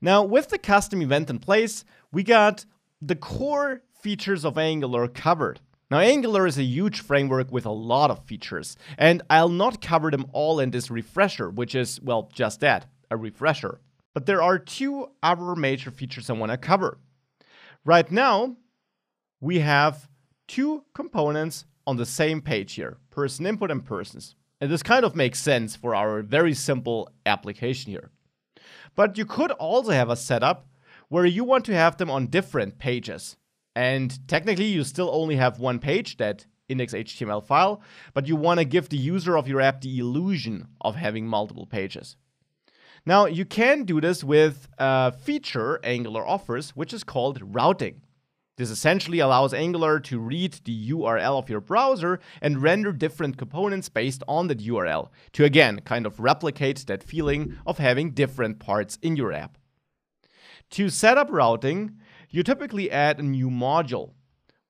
Now, with the custom event in place, we got the core features of Angular covered. Now, Angular is a huge framework with a lot of features, and I'll not cover them all in this refresher, which is, well, just that, a refresher. But there are two other major features I want to cover. Right now, we have two components on the same page here, person input and persons. And this kind of makes sense for our very simple application here. But you could also have a setup where you want to have them on different pages. And technically, you still only have one page, that index.html file, but you want to give the user of your app the illusion of having multiple pages. Now, you can do this with a feature Angular offers, which is called routing. This essentially allows Angular to read the URL of your browser and render different components based on that URL to again kind of replicate that feeling of having different parts in your app. To set up routing, you typically add a new module,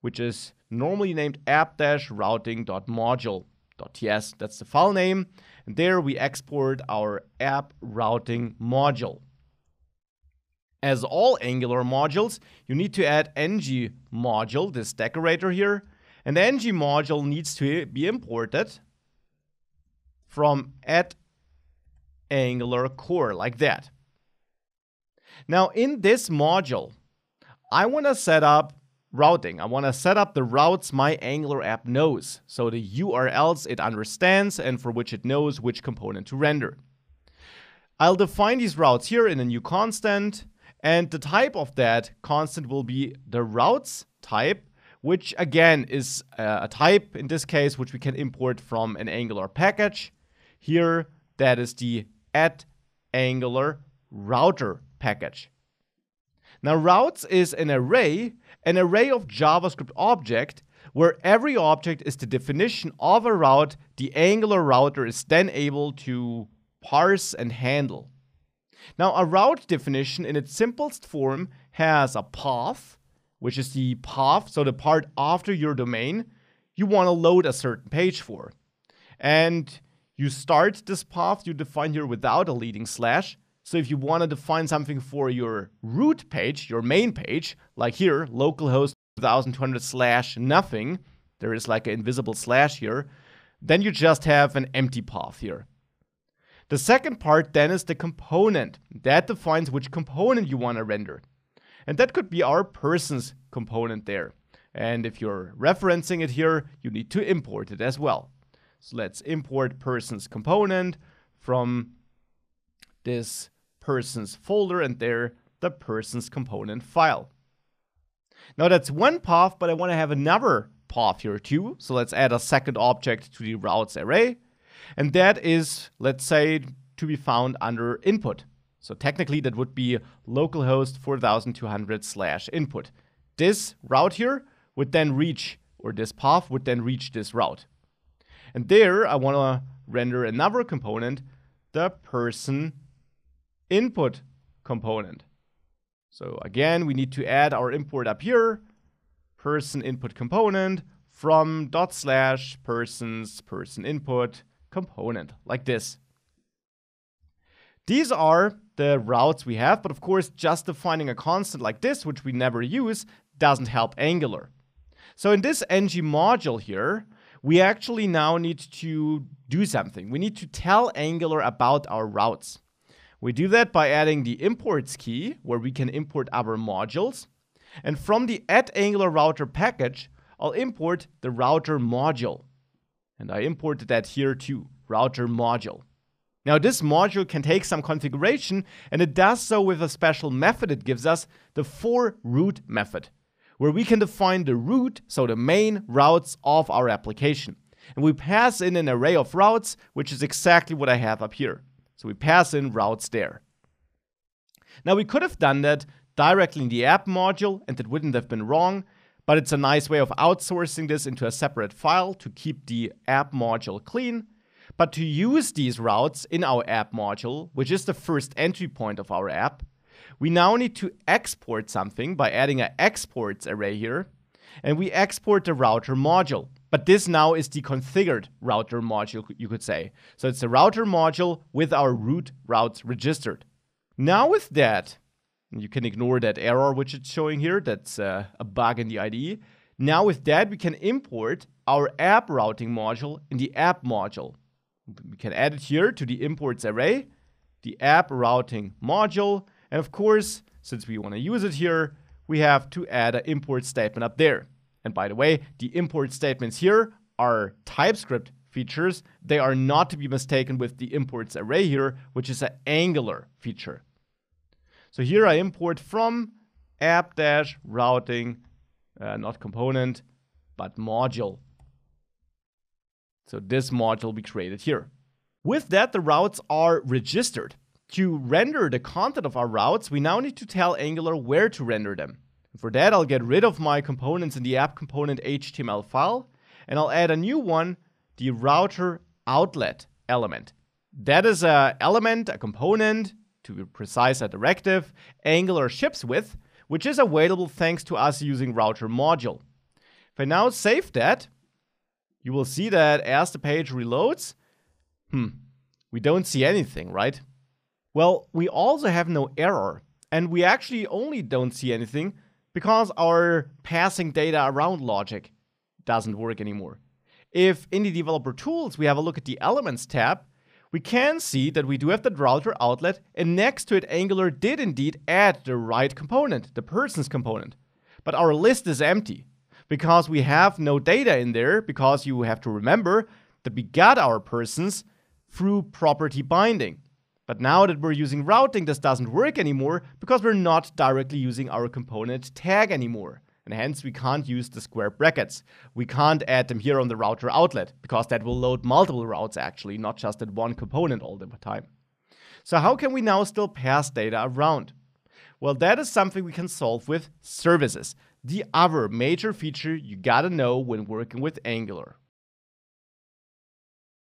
which is normally named app-routing.module.ts. That's the file name. And there we export our app routing module. As all Angular modules, you need to add ng module, this decorator here. And the ng module needs to be imported from at Angular core, like that. Now, in this module, I want to set up routing. I want to set up the routes my Angular app knows. So the URLs it understands and for which it knows which component to render. I'll define these routes here in a new constant and the type of that constant will be the routes type, which again is uh, a type in this case, which we can import from an Angular package. Here, that is the at Angular router package. Now, routes is an array, an array of JavaScript object where every object is the definition of a route the Angular router is then able to parse and handle. Now, a route definition in its simplest form has a path, which is the path, so the part after your domain you want to load a certain page for. And you start this path you define here without a leading slash. So if you want to define something for your root page, your main page, like here, localhost 1200 slash nothing, there is like an invisible slash here, then you just have an empty path here. The second part then is the component. That defines which component you want to render. And that could be our persons component there. And if you're referencing it here, you need to import it as well. So let's import persons component from this persons folder and there the persons component file. Now that's one path, but I want to have another path here too. So let's add a second object to the routes array. And that is, let's say, to be found under input. So technically that would be localhost 4200 slash input. This route here would then reach, or this path would then reach this route. And there I want to render another component, the person input component. So again, we need to add our import up here, person input component from dot slash persons person input component like this. These are the routes we have, but of course, just defining a constant like this, which we never use, doesn't help Angular. So in this ng module here, we actually now need to do something. We need to tell Angular about our routes. We do that by adding the imports key, where we can import our modules. And from the at Angular router package, I'll import the router module. And I imported that here too, router module. Now this module can take some configuration and it does so with a special method it gives us, the for root method, where we can define the root, so the main routes of our application. And we pass in an array of routes, which is exactly what I have up here. So we pass in routes there. Now we could have done that directly in the app module and it wouldn't have been wrong, but it's a nice way of outsourcing this into a separate file to keep the app module clean. But to use these routes in our app module, which is the first entry point of our app, we now need to export something by adding an exports array here. And we export the router module. But this now is the configured router module, you could say. So it's the router module with our root routes registered. Now with that, You can ignore that error which it's showing here. That's uh, a bug in the IDE. Now with that, we can import our app routing module in the app module. We can add it here to the imports array, the app routing module. And of course, since we want to use it here, we have to add an import statement up there. And by the way, the import statements here are TypeScript features. They are not to be mistaken with the imports array here, which is an Angular feature. So here I import from app-routing, uh, not component, but module. So this module we created here. With that, the routes are registered. To render the content of our routes, we now need to tell Angular where to render them. For that, I'll get rid of my components in the app component HTML file, and I'll add a new one, the router outlet element. That is a element, a component to be precise, a directive Angular ships with, which is available thanks to us using router module. If I now save that, you will see that as the page reloads, hmm, we don't see anything, right? Well, we also have no error, and we actually only don't see anything because our passing data around logic doesn't work anymore. If in the developer tools we have a look at the elements tab, we can see that we do have the router outlet, and next to it, Angular did indeed add the right component, the persons component. But our list is empty because we have no data in there, because you have to remember that we got our persons through property binding. But now that we're using routing, this doesn't work anymore because we're not directly using our component tag anymore and hence we can't use the square brackets. We can't add them here on the router outlet because that will load multiple routes actually, not just that one component all the time. So how can we now still pass data around? Well, that is something we can solve with services, the other major feature you gotta know when working with Angular.